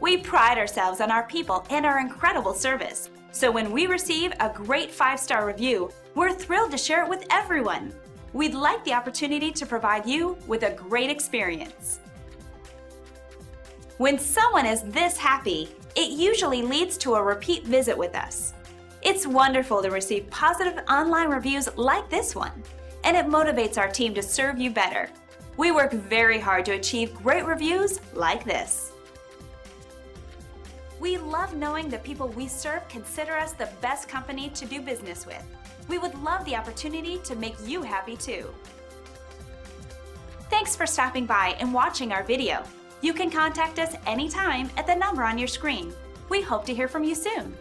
We pride ourselves on our people and our incredible service. So when we receive a great five star review, we're thrilled to share it with everyone. We'd like the opportunity to provide you with a great experience. When someone is this happy, it usually leads to a repeat visit with us. It's wonderful to receive positive online reviews like this one, and it motivates our team to serve you better. We work very hard to achieve great reviews like this. We love knowing the people we serve consider us the best company to do business with. We would love the opportunity to make you happy too. Thanks for stopping by and watching our video. You can contact us anytime at the number on your screen. We hope to hear from you soon.